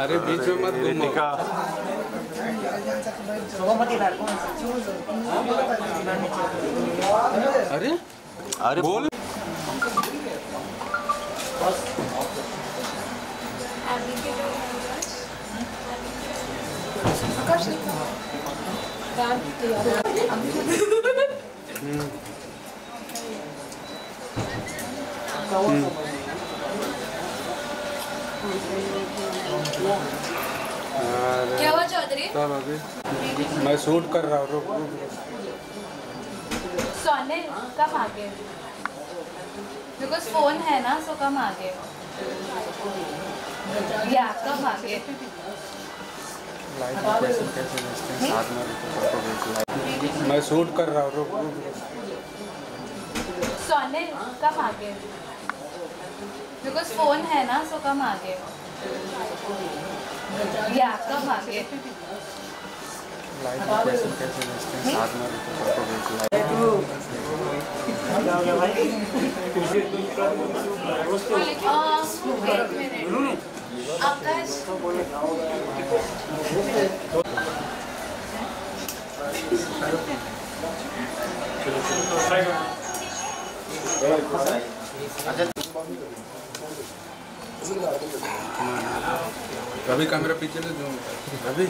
अरे बीच में मत घूमो अरे अरे बोल। अरे क्या हुआ चौधरी? मैं शूट कर रहा हूँ रुक रुक रुक। सोने कम आगे बिकॉज़ फ़ोन है ना सो कम या हैं? साथ में शूट कर रहा हूँ रुक रुक रुक। सोने कम आगे बिकॉज़ फ़ोन है ना सो कम आगे या कम आगे लाइट रवि कैमरा पीछे ले जो रवि?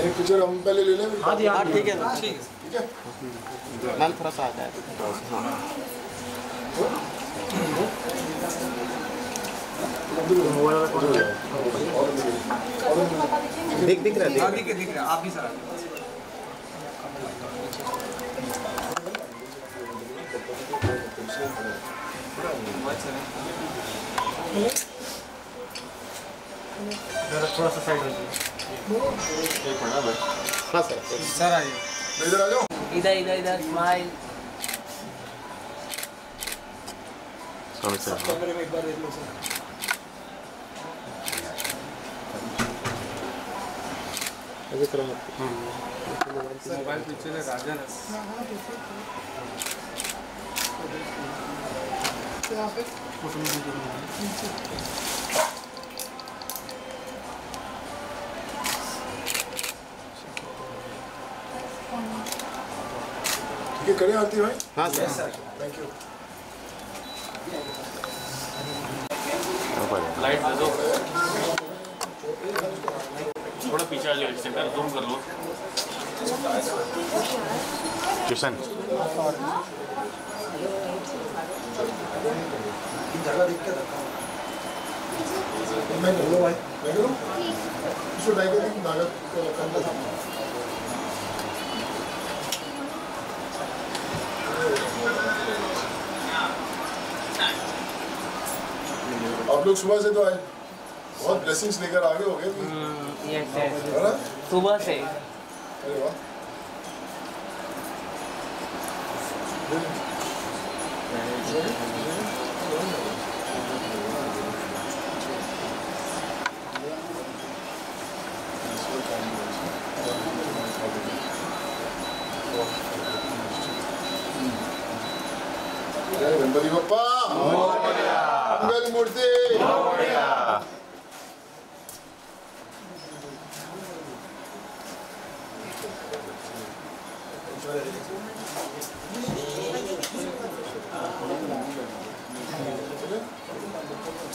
एक पिक्चर हम पहले ले लें हाँ। ठीक है। ठीक है। मैम थोड़ा सा आता है। दिख दिख रहा है दिख। दिख रहा आप भी सर थोड़ा सा साइड हो हाँ सर। सर आइए। इधर आ जाओ। इधर इधर इधर स्माइल सॉरी सर। मोबाइल पीछे ले राजा ने ठीक है करें आरती भाई हाँ सर। थैंक यू लाइट दो थोड़ा पीछे आ जाओ सेंटर जूम कर लो। मैं भाई मैं इसको करना था आप लोग सुबह से तो आए। बहुत ब्लेसिंग्स लेकर आगे हो गए तुम। यस है ना? सुबह से। अरे वाह। जय गणपति बप्पा। मंगल मूर्ति।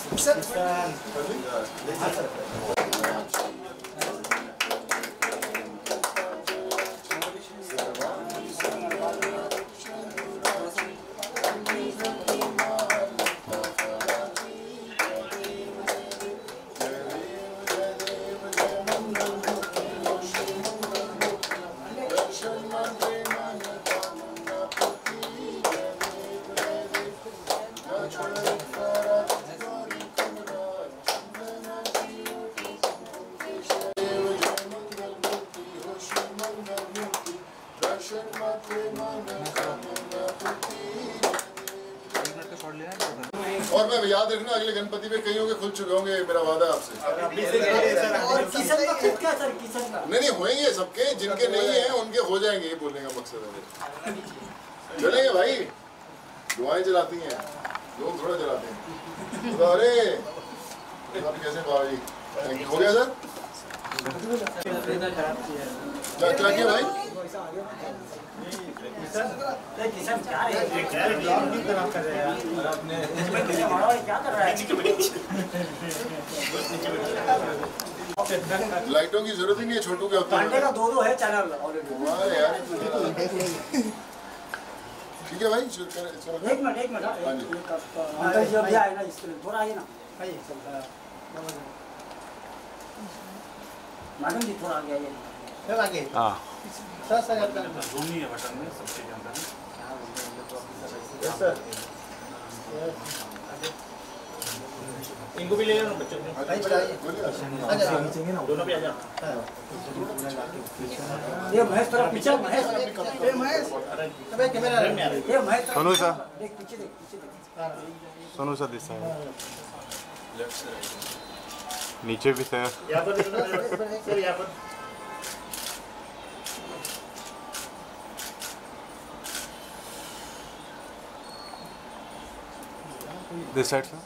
부산? 부산. और मैं याद रखना अगले गणपति में कईयों होंगे खुल चुके होंगे मेरा वादा आपसे। नहीं नहीं होंगे सबके जिनके नहीं है उनके हो जाएँगे ये बोलने का मकसद है। चलेंगे भाई दुआएँ चलाती हैं लोग थोड़ा चलाते हैं। अरे कैसे जी। Thank you. हो गया सर? क्या क्या किया भाई? किशन क्या है क्या कर रहा है लाइटों की ज़रूरत ही नहीं है छोटू के होते पांडे का दो दो है चैनल यार ठीक है भाई चलो एक मिनट एक मिनट हाँ, हाँ एक- एक- अंकल जी अभी आए ना इसके लिए थोड़ा आइए ना। मैडम जी थोड़ा आगे आइए। हाँ। ही है बटन में अंदर इनको भी ले लेना बच्चों को। बोलिए। दोनों भी आ जाओ। ये महेश थोड़ा पीछे महेश। ये महेश। ये महेश थोड़ा- सोनू सा देख पीछे देख पीछे देख। सोनू सा दिस है। नीचे भी सर यहाँ पर देखो सर यहाँ पर। दिस साइड सर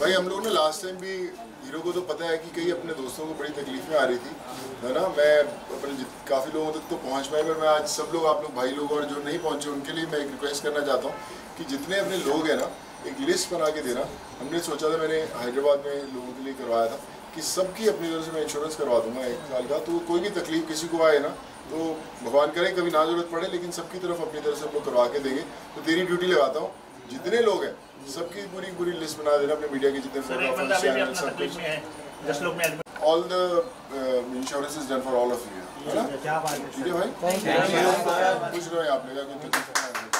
भाई, हम लोग ने लास्ट टाइम भी हीरो को तो पता है कि कई अपने दोस्तों को बड़ी तकलीफें आ रही थी, है ना? मैं अपने काफ़ी लोगों तक तो पहुँच पाया, पर मैं आज सब लोग, आप लोग भाई लोग और जो नहीं पहुँचे, उनके लिए मैं एक रिक्वेस्ट करना चाहता हूँ कि जितने अपने लोग हैं ना एक लिस्ट बना के देना। हमने सोचा था मैंने हैदराबाद में लोगों के लिए करवाया था कि सबकी अपनी तरफ़ से मैं इंश्योरेंस करवा दूँगा एक साल का। तो कोई भी तकलीफ़ किसी को आए ना तो भगवान करे कभी ना ज़रूरत पड़े लेकिन सबकी तरफ़ अपनी तरफ़ से हम लोग करवा के देंगे। तो तेरी ड्यूटी लगाता हूँ। जितने लोग हैं सबकी पूरी पूरी लिस्ट बना देना अपने मीडिया के जितने photographers, अभी भी channels, अपना सब तकलीफ़ कुछ। में है ना? क्या बात है ठीक है भाई? खुश रहो आप लोग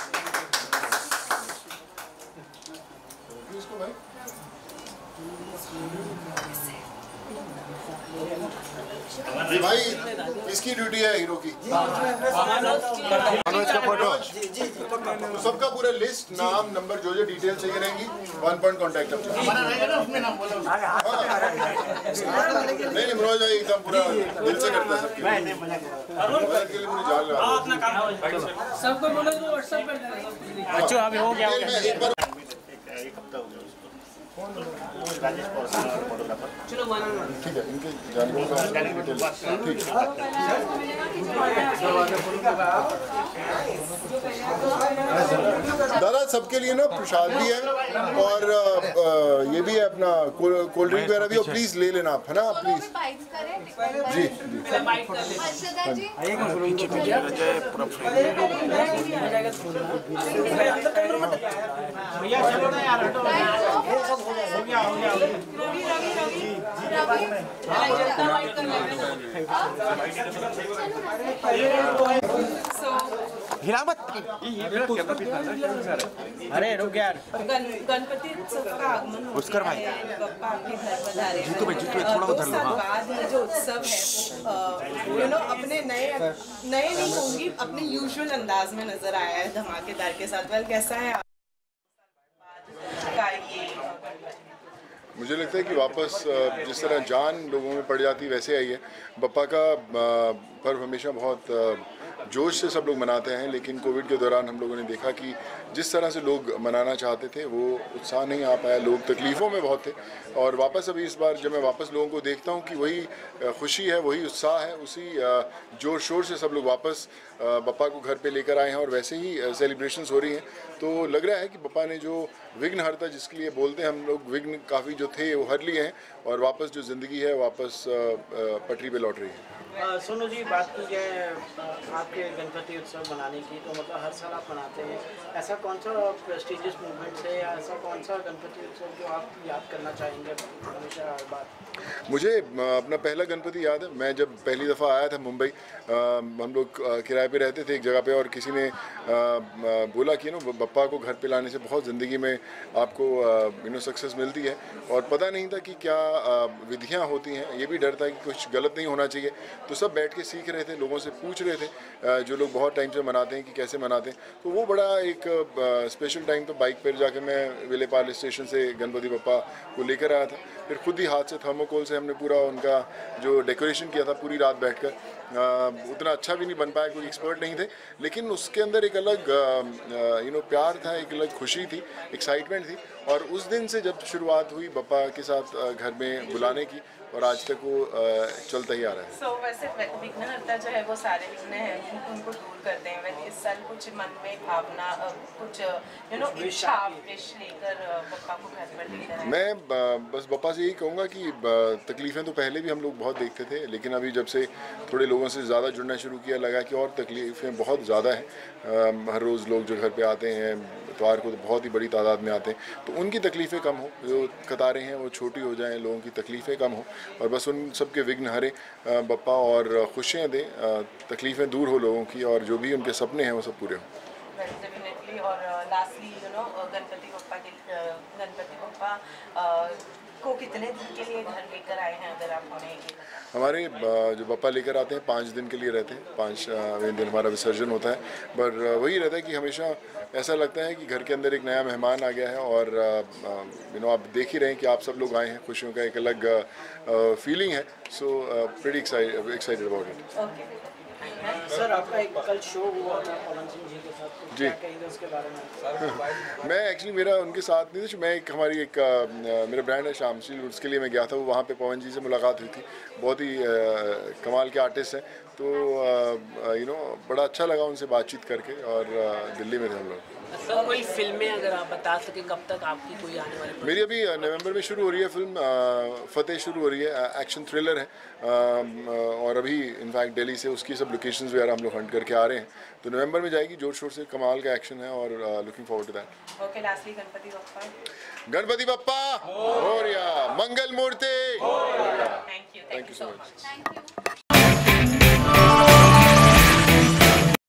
भाई किसकी ड्यूटी है हीरो की? मनोज का फ़ोटो तो सबका पूरा लिस्ट नाम नंबर जो जो डिटेल चाहिए रहेंगी वन पॉइंट कॉन्टेक्ट नहीं नहीं मनोज भाई एकदम पूरा दिल से करता है सबके लिए। के मुझे जान लगा। सबको बोलो तो व्हाट्सएप कर देना अच्छा अभी हो गया। एक बार एक एक हफ़्ता हो गया। दादा, सबके लिए ना प्रसाद भी है और ये भी है अपना कोल्ड ड्रिंक वगैरह भी और प्लीज़ ले लेना आप, है ना? प्लीज़ जी अरे रुक यार गणपति उत्सव का आगमन भाई। आपके घर जीतू भाई, थोड़ा उधर लो, हाँ। जो उत्सव है यू नो अपने नए नए नहीं होंगी अपने यूजुअल अंदाज में नज़र आया है धमाकेदार के साथ वेल कैसा है का ये मुझे लगता है कि वापस जिस तरह जान लोगों में पड़ जाती वैसे आई है बप्पा का पर्व हमेशा बहुत जोश से सब लोग मनाते हैं, लेकिन कोविड के दौरान हम लोगों ने देखा कि जिस तरह से लोग मनाना चाहते थे, वो उत्साह नहीं आ पाया, लोग तकलीफ़ों में बहुत थे। और वापस अभी इस बार जब मैं वापस लोगों को देखता हूँ कि वही खुशी है, वही उत्साह है, उसी ज़ोर शोर से सब लोग वापस बप्पा को घर पे लेकर आए हैं और वैसे ही सेलिब्रेशंस हो रही हैं। तो लग रहा है कि बप्पा ने जो विघ्न हरता जिसके लिए बोलते हैं हम लोग, विघ्न काफ़ी जो थे, वो हर लिए हैं और वापस जो ज़िंदगी है, वापस पटरी पे लौट रही है। सोनू जी, बात की जाए आपके गणपति उत्सव मनाने की तो मतलब हर साल आप मनाते हैं। ऐसा कौन सा प्रेस्टिजियस मूवमेंट है या ऐसा कौन सा गणपति उत्सव जो आप याद करना चाहेंगे? हमेशा हर बार। मुझे अपना पहला गणपति याद है। मैं जब पहली दफ़ा आया था मुंबई हम लोग किराए पे रहते थे एक जगह पे और किसी ने बोला कि, नो पप्पा को घर पे लाने से बहुत ज़िंदगी में आपको यू नो सक्सेस मिलती है। और पता नहीं था कि क्या विधियाँ होती हैं। ये भी डर था कि कुछ गलत नहीं होना चाहिए। तो सब बैठ के सीख रहे थे लोगों से पूछ रहे थे जो लोग बहुत टाइम से मनाते हैं कि कैसे मनाते हैं। तो वो बड़ा एक स्पेशल टाइम तो बाइक पर जाके मैं विलेपाल स्टेशन से गणपति पप्पा को लेकर आया था। फिर खुद ही हाथ से थर्मोकोल से हमने पूरा उनका जो डेकोरेशन किया था पूरी रात अ, उतना अच्छा भी नहीं बन पाया कोई एक्सपर्ट नहीं थे। लेकिन उसके अंदर एक अलग यू नो प्यार था एक अलग खुशी थी एक्साइटमेंट थी। और उस दिन से जब शुरुआत हुई पप्पा के साथ घर में बुलाने की और आज तक वो चलता ही आ रहा है। So, वैसे जो है वो सारे हैं उनको करते हैं वैसे इस साल कुछ मन में भावना कुछ यू नो इच्छा विश लेकर पप्पा को घर पर लेकर आए। मैं बस पप्पा से यही कहूँगा कि तकलीफ़ें तो पहले भी हम लोग बहुत देखते थे लेकिन अभी जब से थोड़े लोगों से ज़्यादा जुड़ना शुरू किया लगा कि और तकलीफ़ें बहुत ज़्यादा हैं। हर रोज़ लोग जो घर पे आते हैं इतवार को तो बहुत ही बड़ी तादाद में आते हैं। तो उनकी तकलीफ़ें कम हो, जो कतारें हैं, वो छोटी हो जाएँ, लोगों की तकलीफ़ें कम हो और बस उन सब के विघ्न हरे बप्पा और खुशियाँ दें तकलीफ़ें दूर हो लोगों की और जो भी उनके सपने हैं, वो सब पूरे हों। और लास्टली यू नो गणपति के गणपति बप्पा अ, को कितने दिन के लिए घर लेकर आए हैं अगर आप हमें हमारे जो पप्पा लेकर आते हैं पाँच दिन के लिए रहते हैं। पाँच दिन हमारा विसर्जन होता है। पर वही रहता है कि हमेशा ऐसा लगता है कि घर के अंदर एक नया मेहमान आ गया है और यू नो आप देख ही रहे हैं कि आप सब लोग आए हैं। खुशियों का एक अलग फीलिंग है। So pretty excited about it आपका एक कल शो हुआ था पवन सिंह जी के साथ तो जी। कहेंगे उसके बारे में? मैं एक्चुअली मेरा उनके साथ नहीं था मैं एक हमारी एक मेरा ब्रांड है शामशील उसके लिए मैं गया था वो वहाँ पे पवन जी से मुलाकात हुई थी। बहुत ही कमाल के आर्टिस्ट हैं। तो यू नो बड़ा अच्छा लगा उनसे बातचीत करके और दिल्ली में थे हम लोग। सर कोई फ़िल्में अगर आप बता सकें कब तक आपकी कोई आने वाली मेरी अभी नवंबर में शुरू हो रही है फ़िल्म फतेह शुरू हो रही है एक्शन थ्रिलर है। और अभी इनफैक्ट दिल्ली से उसकी सब लोकेशंस वगैरह हम लोग हंट करके आ रहे हैं। तो नवंबर में जाएगी ज़ोर शोर से कमाल का एक्शन है और looking forward to that okay lastly Ganpati Bappa. Ganpati Bappa! Mangal Murti! Thank you thank you so much thank you